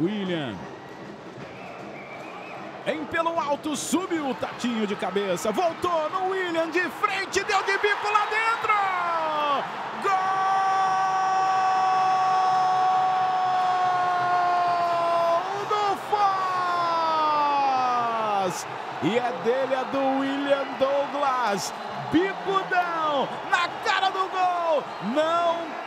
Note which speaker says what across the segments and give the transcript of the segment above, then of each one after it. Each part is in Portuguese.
Speaker 1: William. Em pelo alto, subiu o tatinho de cabeça. Voltou no William de frente, deu de bico lá dentro. Gol do Foz! E é dele, é do William Douglas. Bicudão na cara do gol. Não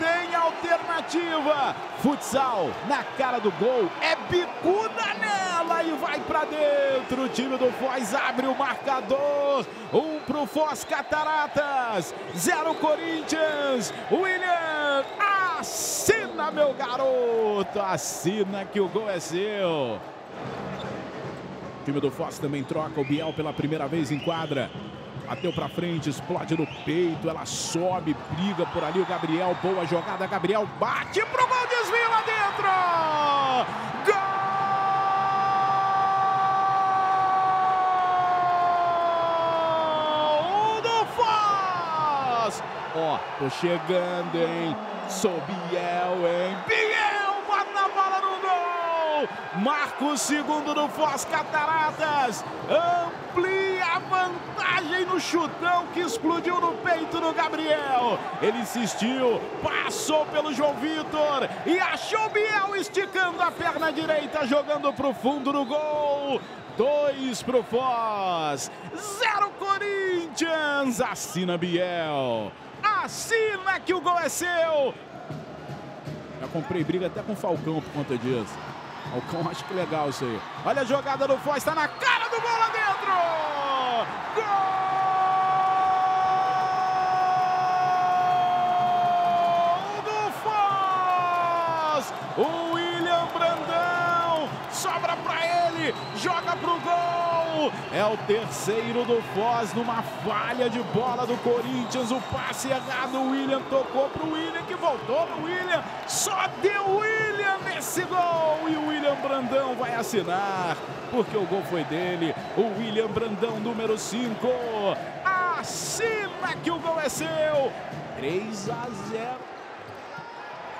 Speaker 1: alternativa. Futsal na cara do gol. É bicuda nela e vai para dentro. O time do Foz abre o marcador. Um pro Foz Cataratas. Zero Corinthians. William assina, meu garoto. Assina que o gol é seu. O time do Foz também troca o Biel pela primeira vez em quadra. Bateu para frente, explode no peito, ela sobe, briga por ali o Gabriel. Boa jogada, Gabriel bate pro gol, desvio lá dentro! Gol! Ó, tô chegando, hein? Sou Biel, hein? Biel bota a bola no gol! Marca o segundo do Foz Cataratas. Amplia a no chutão que explodiu no peito do Gabriel. Ele insistiu, passou pelo João Vitor e achou Biel esticando a perna direita, jogando pro fundo do gol. Dois pro Foz, zero Corinthians. Assina Biel. Assina que o gol é seu. Já comprei briga até com o Falcão por conta disso. Falcão, acho que legal isso aí. Olha a jogada do Foz, está na cara do gol lá dentro! Gol do Foz! O William Brandão sobra joga pro gol! É o terceiro do Foz numa falha de bola do Corinthians. O passe errado, o William tocou pro William que voltou no William. Só deu William nesse gol e o William Brandão vai assinar, porque o gol foi dele. O William Brandão, número 5. Assina que o gol é seu. 3 a 0.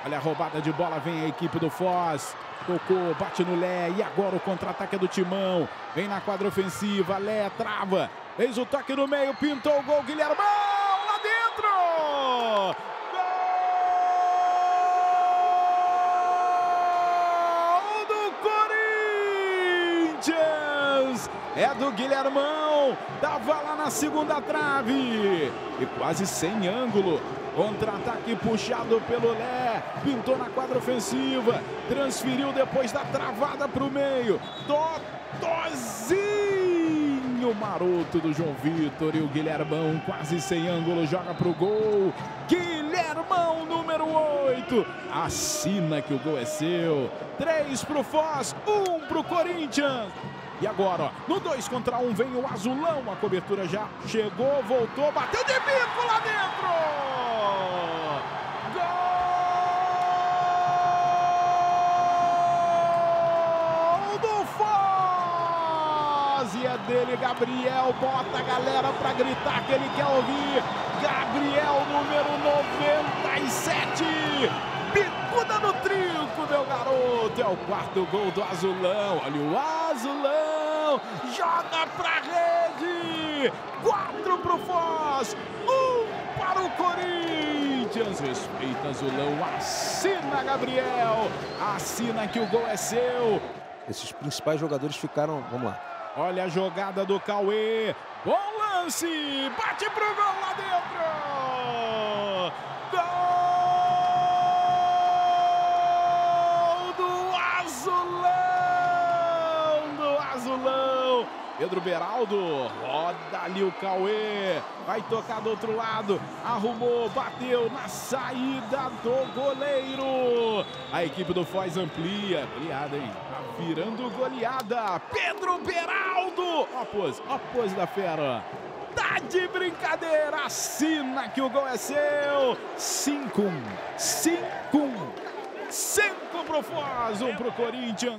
Speaker 1: Olha a roubada de bola, vem a equipe do Foz. Tocou, bate no Lé e agora o contra-ataque é do Timão. Vem na quadra ofensiva, Lé trava. Fez o toque no meio, pintou o gol, Guilherme lá dentro! Gol do Corinthians! É do Guilhermão, tava lá na segunda trave e quase sem ângulo. Contra-ataque puxado pelo Lé. Pintou na quadra ofensiva. Transferiu depois da travada para o meio. Totozinho maroto do João Vitor. E o Guilhermão quase sem ângulo. Joga para o gol. Guilhermão, número 8. Assina que o gol é seu. 3 para o Foz. 1 para o Corinthians. E agora, ó, no 2 contra 1 um, vem o Azulão. A cobertura já chegou, voltou, bateu de bico lá dentro. Gol do Foz! E é dele, Gabriel. Bota a galera pra gritar que ele quer ouvir. Gabriel, número 97. Bicuda no trinco, meu garoto. É o quarto gol do Azulão. Olha o Azulão. Joga pra rede. Quatro pro Foz. Um para o Corinthians. Respeita Azulão. Assina, Gabriel. Assina que o gol é seu.
Speaker 2: Esses principais jogadores ficaram. Vamos lá.
Speaker 1: Olha a jogada do Cauê. Bom lance. Bate pro gol lá dentro. Pedro Beraldo, roda ali o Cauê, vai tocar do outro lado, arrumou, bateu na saída do goleiro. A equipe do Foz amplia, goleada, hein? Tá virando goleada. Pedro Beraldo, ó a pose, ó a pose da fera. Tá de brincadeira, assina que o gol é seu. 5 5 5 pro Foz, 1 pro Corinthians.